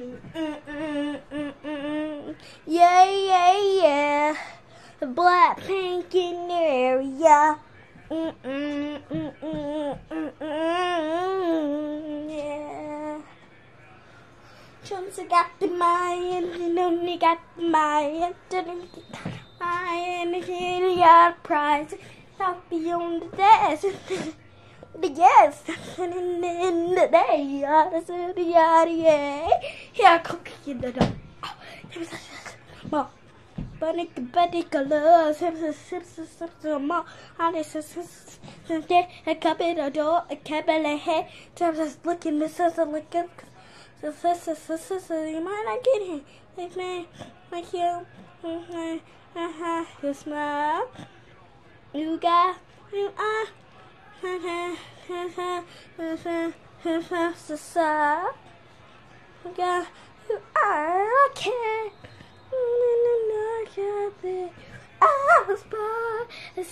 Yeah, yeah, yeah. The Blackpink in the area. Yeah. Chums got the mind, and only got the mind, and he got a prize. Not beyond the dash. Yes, and in, the day, yada, yada, yada, yeah. Yeah, cookie in the door. Mom. Bunny, bunny, color, sips, sips, sips, mom. And it's a sister, a cup in a door, a cab in a head. Just looking, this is a looking. So, sister, sister, sister, you might not get here. Like me, like you. Uh-huh, you smile. You got, you are. Uh-huh, uh-huh, uh-huh, uh-huh, sister. You got, you are okay. I was born a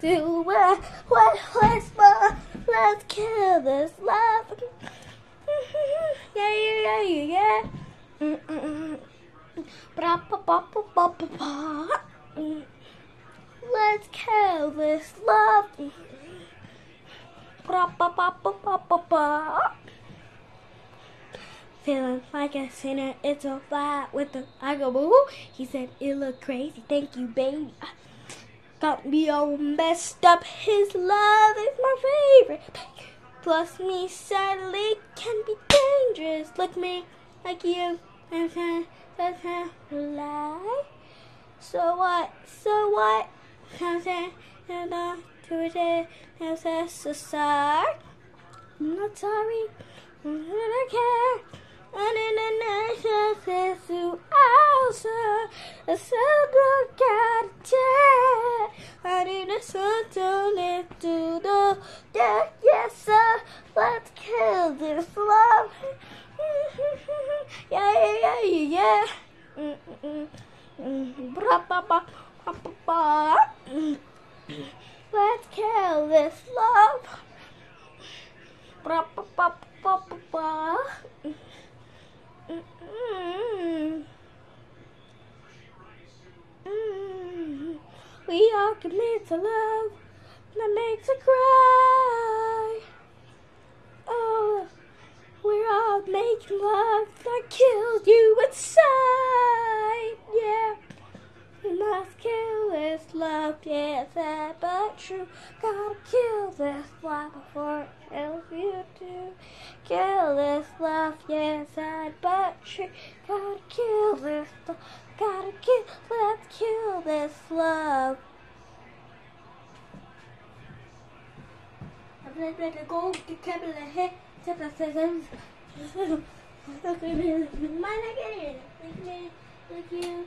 do what what what's more let's kill this love yeah yeah yeah yeah Ba, ba, ba, ba, ba, ba, ba. Let's kill this love. Ba, ba, ba, ba, ba, ba, ba. Feeling like a sinner, it's a fight with the I go boo. He said it looked crazy, thank you, baby. Got me all messed up. His love is my favorite. Plus me sadly can be dangerous. Look me like you. That's lie. So what? So what? Something and on to it as a sorry. I'm not sorry. I don't care. And in the nation says to also a simple cat chat. I need a son to live to the yeah, yes sir. Let's kill this love. yeah, yeah, yeah, yeah. Bra, ba, ba, ba, ba, ba. Let's kill this love. Bra, ba, ba, ba, ba, ba. Mm-hmm. We all commit to love that makes us cry. Oh, we're all making love that kills you inside. Love. Yeah, sad but true. Gotta kill this love before it kills you too. Kill this love. Yeah, sad but true. Gotta kill this love. Gotta kill. Let's kill this love. I'm ready to go to Kevin ahead. Might not get in. Thank you. Thank you.